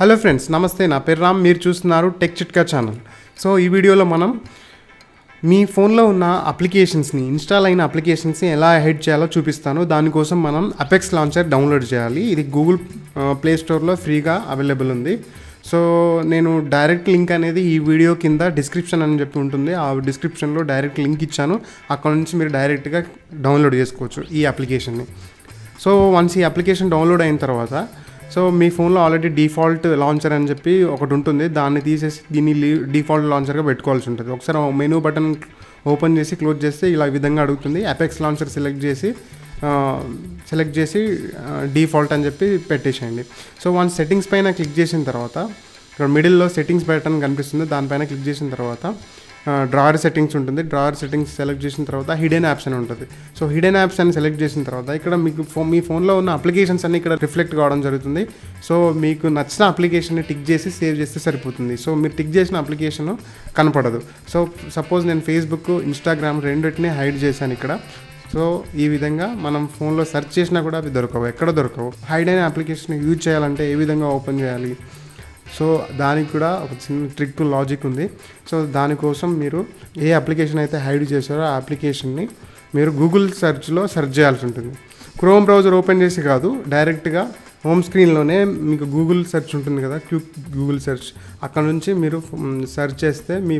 Hello friends నమస్తే. నా పేరు రామ్. మీరు చూస్తున్నారు టెక్ చిట్కా ఛానల్. సో ఈ వీడియోలో మనం మీ ఫోన్లో ఉన్న అప్లికేషన్స్ని ఇన్స్టాల్ అయిన అప్లికేషన్స్ని ఎలా హెడ్ చేయాలో చూపిస్తాను. దానికోసం మనం అపెక్స్ లాంచర్ డౌన్లోడ్ చేయాలి. ఇది గూగుల్ ప్లే స్టోర్లో ఫ్రీగా అవైలబుల్ ఉంది. సో నేను డైరెక్ట్ లింక్ అనేది ఈ వీడియో కింద డిస్క్రిప్షన్ అని చెప్పి ఉంటుంది. ఆ డిస్క్రిప్షన్లో డైరెక్ట్ లింక్ ఇచ్చాను. అక్కడ నుంచి మీరు డైరెక్ట్గా డౌన్లోడ్ చేసుకోవచ్చు ఈ అప్లికేషన్ని. సో వన్స్ ఈ అప్లికేషన్ డౌన్లోడ్ అయిన తర్వాత సో మీ ఫోన్లో ఆల్రెడీ డిఫాల్ట్ లాంచర్ అని చెప్పి ఒకటి ఉంటుంది. దాన్ని తీసేసి దీన్ని డిఫాల్ట్ లాంచర్గా పెట్టుకోవాల్సి ఉంటుంది. ఒకసారి మెనూ బటన్ ఓపెన్ చేసి క్లోజ్ చేస్తే ఇలా విధంగా అడుగుతుంది. అపెక్స్ లాంచర్ సెలెక్ట్ చేసి సెలెక్ట్ చేసి డిఫాల్ట్ అని చెప్పి పెట్టేసేయండి. సో వన్ సెట్టింగ్స్ పైన క్లిక్ చేసిన తర్వాత ఇక్కడ మిడిల్లో సెట్టింగ్స్ బటన్ కనిపిస్తుంది. దానిపైన క్లిక్ చేసిన తర్వాత డ్రాయర్ సెట్టింగ్స్ ఉంటుంది. డ్రాయర్ సెట్టింగ్స్ సెలెక్ట్ చేసిన తర్వాత హిడెన్ యాప్స్ అని ఉంటుంది. సో హిడెన్ యాప్స్ అని సెలెక్ట్ చేసిన తర్వాత ఇక్కడ మీకు ఫో మీ ఫోన్లో ఉన్న అప్లికేషన్స్ అన్ని ఇక్కడ రిఫ్లెక్ట్ కావడం జరుగుతుంది. సో మీకు నచ్చిన అప్లికేషన్ని టిక్ చేసి సేవ్ చేస్తే సరిపోతుంది. సో మీరు టిక్ చేసిన అప్లికేషన్ కనపడదు. సో సపోజ్ నేను ఫేస్బుక్ ఇన్స్టాగ్రామ్ రెండింటిని హైడ్ చేశాను ఇక్కడ. సో ఈ విధంగా మనం ఫోన్లో సెర్చ్ చేసినా కూడా అవి దొరకవు. ఎక్కడ దొరకవు? హైడ్ అయిన అప్లికేషన్ యూజ్ చేయాలంటే ఏ విధంగా ఓపెన్ చేయాలి? సో దానికి కూడా ఒక చిన్న ట్రిక్ లాజిక్ ఉంది. సో దానికోసం మీరు ఏ అప్లికేషన్ అయితే హైడ్ చేశారో ఆ అప్లికేషన్ని మీరు గూగుల్ సెర్చ్లో సెర్చ్ చేయాల్సి ఉంటుంది. క్రోమ్ బ్రౌజర్ ఓపెన్ చేసి కాదు డైరెక్ట్గా హోమ్ స్క్రీన్లోనే మీకు గూగుల్ సెర్చ్ ఉంటుంది కదా క్యూక్ గూగుల్ సెర్చ్ అక్కడ నుంచి మీరు సెర్చ్ చేస్తే మీ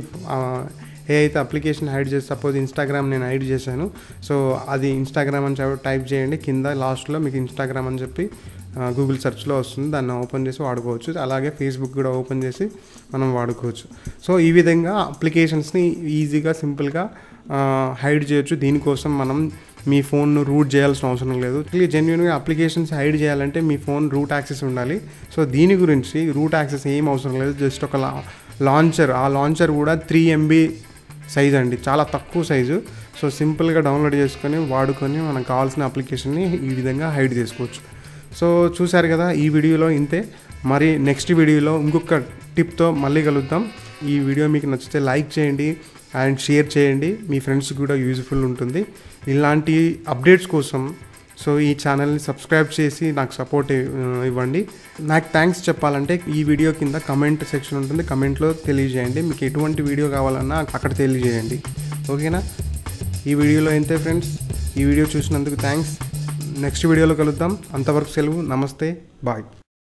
ఏ అయితే అప్లికేషన్ హైడ్ చేసి సపోజ్ ఇన్స్టాగ్రామ్ నేను హైడ్ చేశాను. సో అది ఇన్స్టాగ్రామ్ అని చెప్పి టైప్ చేయండి. కింద లాస్ట్లో మీకు ఇన్స్టాగ్రామ్ అని చెప్పి గూగుల్ సెర్చ్లో వస్తుంది దాన్ని ఓపెన్ చేసి వాడుకోవచ్చు. అలాగే ఫేస్బుక్ కూడా ఓపెన్ చేసి మనం వాడుకోవచ్చు. సో ఈ విధంగా అప్లికేషన్స్ని ఈజీగా సింపుల్గా హైడ్ చేయొచ్చు. దీనికోసం మనం మీ ఫోన్ను రూట్ చేయాల్సిన అవసరం లేదు. జెన్యున్గా అప్లికేషన్స్ హైడ్ చేయాలంటే మీ ఫోన్ రూట్ యాక్సెస్ ఉండాలి. సో దీని గురించి రూట్ యాక్సెస్ ఏం అవసరం లేదు. జస్ట్ ఒక లాంచర్. ఆ లాంచర్ కూడా త్రీ ఎంబీ సైజ్ అండి. చాలా తక్కువ సైజు. సో సింపుల్గా డౌన్లోడ్ చేసుకొని వాడుకొని మనకు కావాల్సిన అప్లికేషన్ని ఈ విధంగా హైడ్ చేసుకోవచ్చు. సో చూశారు కదా ఈ వీడియోలో ఇంతే. మరి నెక్స్ట్ వీడియోలో ఇంకొక టిప్తో మళ్ళీ కలుద్దాం. ఈ వీడియో మీకు నచ్చితే లైక్ చేయండి అండ్ షేర్ చేయండి. మీ ఫ్రెండ్స్కి కూడా యూజ్ఫుల్ ఉంటుంది. ఇలాంటి అప్డేట్స్ కోసం సో ఈ ఛానల్ని సబ్స్క్రైబ్ చేసి నాకు సపోర్ట్ ఇవ్వండి. నాకు థ్యాంక్స్ చెప్పాలంటే ఈ వీడియో కింద కమెంట్ సెక్షన్ ఉంటుంది. కమెంట్లో తెలియజేయండి. మీకు ఎటువంటి వీడియో కావాలన్నా అక్కడ తెలియజేయండి. ఓకేనా? ఈ వీడియోలో ఎంతే ఫ్రెండ్స్ ఈ వీడియో చూసినందుకు థ్యాంక్స్ నెక్స్ట్ వీడియోలో కలుద్దాం. అంతవరకు సెలవు. నమస్తే. బాయ్.